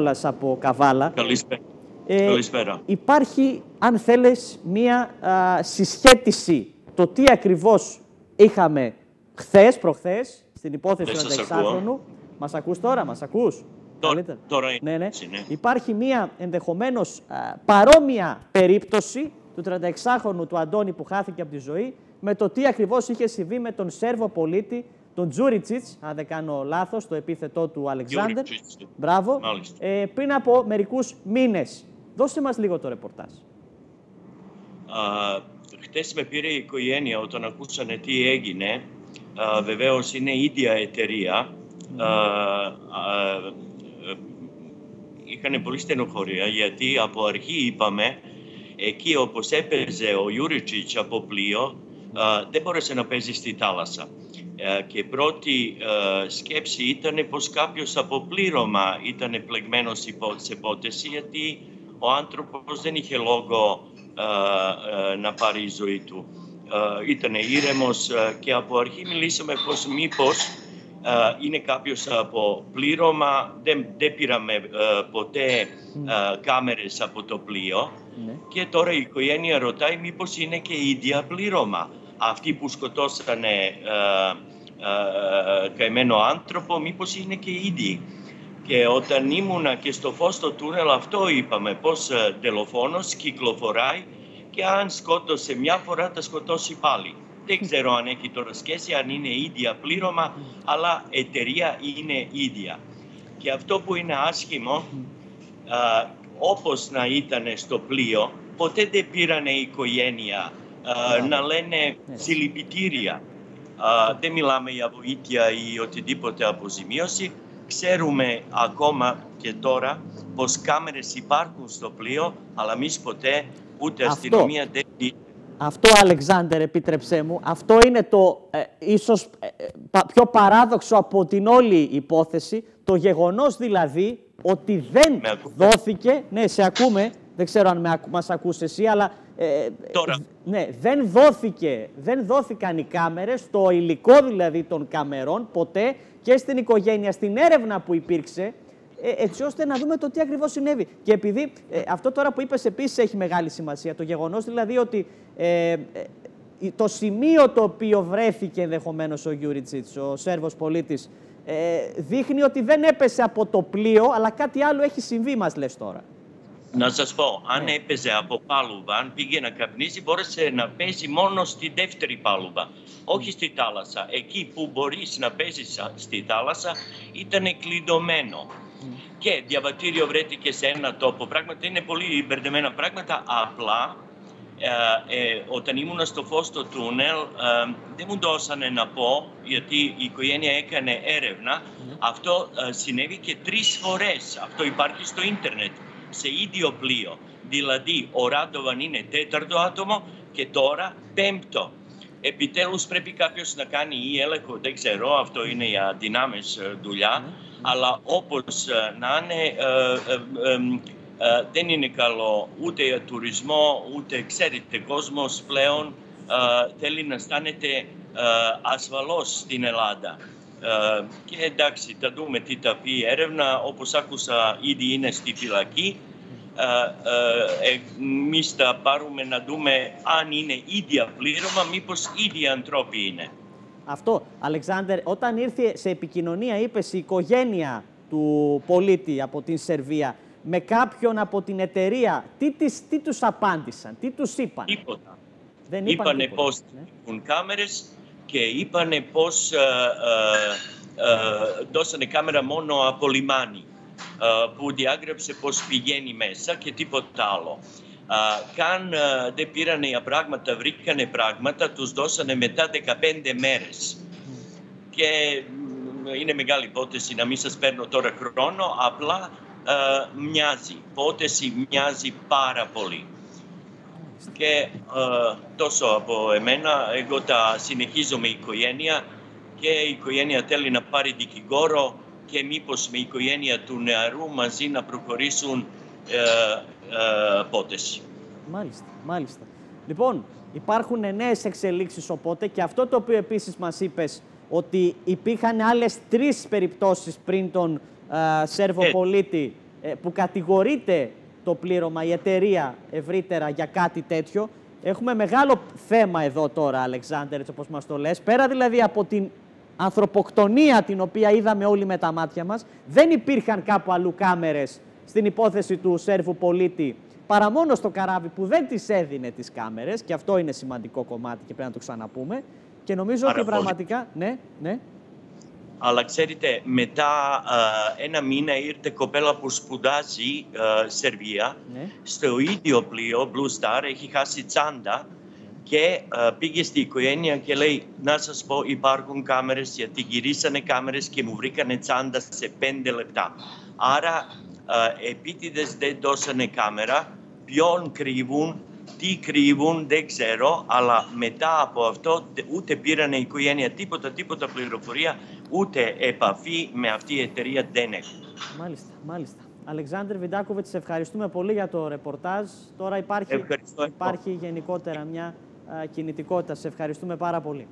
Νικόλας από Καβάλα. Καλησπέρα. Ε, Καλησπέρα. Υπάρχει, αν θέλεις, μία α, συσχέτιση το τι ακριβώς είχαμε χθες, προχθές, στην υπόθεση Δεν του σας 26χρονου. Μας ακούς τώρα, μας ακούς; Τώρα- Καλύτερα. τώρα είναι ναι, ναι. έτσι, ναι. Υπάρχει μία ενδεχομένως α, παρόμοια περίπτωση του 36χρονου του Αντώνη που χάθηκε από τη ζωή με το τι ακριβώς είχε συμβεί με τον Σέρβο πολίτη, τον Τζούριτσιτς, αν δεν κάνω λάθος, το επίθετό του Αλεξάνδρ. Τζούριτσιτς. Μπράβο. Μάλιστα. Ε, πριν από μερικούς μήνες. Δώστε μας λίγο το ρεπορτάζ. Α, χτες με πήρε η οικογένεια όταν ακούσανε τι έγινε. Α, βεβαίως είναι η ίδια εταιρεία. Α, α, ε, είχαν πολύ στενοχωρία γιατί από αρχή είπαμε εκεί όπως έπαιζε ο Ιούριτσιτς από πλοίο α, δεν μπόρεσε να παίζει στη θάλασσα. Ε, και η πρώτη ε, σκέψη ήταν πως κάποιος από πλήρωμα ήταν πλεγμένος υπό- σε υπόθεση γιατί ο άνθρωπος δεν είχε λόγο ε, ε, να πάρει η ζωή του. Ε, ήταν ήρεμος ε, και από αρχή μιλήσαμε πως μήπως ε, είναι κάποιος από πλήρωμα, δεν, δεν πήραμε ε, ποτέ ε, κάμερες από το πλοίο Ναι. και τώρα η οικογένεια ρωτάει μήπως είναι και η ίδια πλήρωμα. Αυτοί που σκοτώσανε ε, ε, καημένο άνθρωπο, μήπως είναι και οι ίδιοι. Και όταν ήμουνα και στο φως στο τούνελ αυτό είπαμε πως ε, δολοφόνος κυκλοφοράει και αν σκότωσε μια φορά θα σκοτώσει πάλι. Δεν ξέρω αν έχει τώρα σχέση, αν είναι ίδια πλήρωμα, αλλά εταιρεία είναι ίδια. Και αυτό που είναι άσχημο, α, όπως να ήταν στο πλοίο, ποτέ δεν πήρανε η οικογένεια α, να λένε συλληπιτήρια. Α, δεν μιλάμε για βοήθεια ή οτιδήποτε αποζημίωση. Ξέρουμε ακόμα και τώρα πως κάμερες υπάρχουν στο πλοίο, αλλά εμείς ποτέ ούτε Αυτό. αστυνομία δεν Αυτό, Αλεξάνδερ, επίτρεψέ μου, αυτό είναι το ε, ίσως ε, ε, πα- πιο παράδοξο από την όλη υπόθεση, το γεγονός δηλαδή ότι δεν Με ακούτε; δόθηκε, ναι, σε ακούμε, δεν ξέρω αν με, ακού- μας ακούς εσύ, αλλά ε, Τώρα. ναι, δεν, δόθηκε, δεν δόθηκαν οι κάμερες, το υλικό δηλαδή των καμερών, ποτέ και στην οικογένεια, στην έρευνα που υπήρξε, ε, έτσι ώστε να δούμε το τι ακριβώς συνέβη. Και επειδή ε, αυτό τώρα που είπες επίσης έχει μεγάλη σημασία, το γεγονός δηλαδή ότι ε, ε, το σημείο το οποίο βρέθηκε ενδεχομένως ο Γιούριτσιτς, ο Σέρβος πολίτης, ε, δείχνει ότι δεν έπεσε από το πλοίο, αλλά κάτι άλλο έχει συμβεί, μας λες τώρα. Να σας πω, αν Ναι. έπαιζε από πάλουβα, αν πήγε να καπνίσει, μπόρεσε να παίζει μόνο στη δεύτερη πάλουβα, όχι στη θάλασσα. Εκεί που μπορείς να παίζεις στη θάλασσα ήταν κλειδωμένο. Και διαβατήριο βρέθηκε σε ένα τόπο. Πράγματα είναι πολύ μπερδεμένα πράγματα. Απλά, ε, ε, όταν ήμουν στο φως στο τούνελ, ε, δεν μου δώσανε να πω, γιατί η οικογένεια έκανε έρευνα. Αυτό ε, συνέβη και τρεις φορές. Αυτό υπάρχει στο ίντερνετ, σε ίδιο πλοίο. Δηλαδή, ο Ράντοβαν είναι τέταρτο άτομο και τώρα πέμπτο. Επιτέλους πρέπει κάποιος να κάνει ή έλεγχο, δεν ξέρω, αυτό είναι για δυνάμεις ε, δουλειά, αλλά όπως ε, να είναι, ε, ε, ε, ε, δεν είναι καλό ούτε για τουρισμό, ούτε ξέρετε, κόσμος πλέον ε, θέλει να αισθάνεται ε, ασφαλώς στην Ελλάδα. Ε, και εντάξει, θα δούμε τι θα πει η έρευνα, όπως άκουσα ήδη είναι στη φυλακή. Ε, ε, εμείς θα πάρουμε να δούμε αν είναι ίδια πλήρωμα, μήπως ίδιοι ανθρώποι είναι. Αυτό, Αλεξάνδερ, όταν ήρθε σε επικοινωνία, είπες η οικογένεια του πολίτη από την Σερβία με κάποιον από την εταιρεία, τι, τις, τι τους απάντησαν, τι τους είπαν. Τίποτα. Δεν είπαν Είπανε τίποτα. πως Ναι. έχουν κάμερες και είπανε πως ε, ε, ε, δώσανε κάμερα μόνο από λιμάνι ε, που διάγραψε πως πηγαίνει μέσα και τίποτα άλλο. Ε, καν ε, δεν πήρανε για πράγματα, βρήκανε πράγματα, τους δώσανε μετά 15 μέρες. Και μ, είναι μεγάλη υπόθεση να μην σας παίρνω τώρα χρόνο, απλά ε, μοιάζει. Υπόθεση μοιάζει πάρα πολύ. Και ε, τόσο από εμένα, εγώ τα συνεχίζω με οικογένεια και η οικογένεια θέλει να πάρει δικηγόρο και μήπως με η οικογένεια του νεαρού μαζί να προχωρήσουν ε, ε, υπόθεση. Μάλιστα, μάλιστα. Λοιπόν, υπάρχουν νέες εξελίξεις οπότε και αυτό το οποίο επίσης μας είπες ότι υπήρχαν άλλες τρεις περιπτώσεις πριν τον α, Σέρβο Ε. πολίτη ε, που κατηγορείται το πλήρωμα, η εταιρεία ευρύτερα για κάτι τέτοιο. Έχουμε μεγάλο θέμα εδώ τώρα, Αλεξάνδρ, έτσι όπως μας το λες. Πέρα δηλαδή από την ανθρωποκτονία την οποία είδαμε όλοι με τα μάτια μας, δεν υπήρχαν κάπου αλλού κάμερες στην υπόθεση του Σέρβου πολίτη παρά μόνο στο καράβι που δεν τις έδινε τις κάμερες και αυτό είναι σημαντικό κομμάτι και πρέπει να το ξαναπούμε και νομίζω ότι πραγματικά... Ναι, ναι. Αλλά ξέρετε, μετά ένα μήνα ήρθε κοπέλα που σπουδάζει uh, Σερβία. Ναι. Στο ίδιο πλοίο, Blue Star, έχει χάσει τσάντα και πήγε στην οικογένεια και λέει να σας πω υπάρχουν κάμερες γιατί γυρίσανε κάμερες και μου βρήκανε τσάντα σε πέντε λεπτά. Άρα επίτηδες δεν δώσανε κάμερα, ποιον κρύβουν, τι κρύβουν, δεν ξέρω, αλλά μετά από αυτό ούτε πήραν η οικογένεια τίποτα, τίποτα πληροφορία, ούτε επαφή με αυτή η εταιρεία δεν έχουν. Μάλιστα, μάλιστα. Αλεξάνδρ Βιντάκοβιτ, σε ευχαριστούμε πολύ για το ρεπορτάζ. Τώρα υπάρχει, υπάρχει γενικότερα μια κινητικότητα. Σε ευχαριστούμε πάρα πολύ.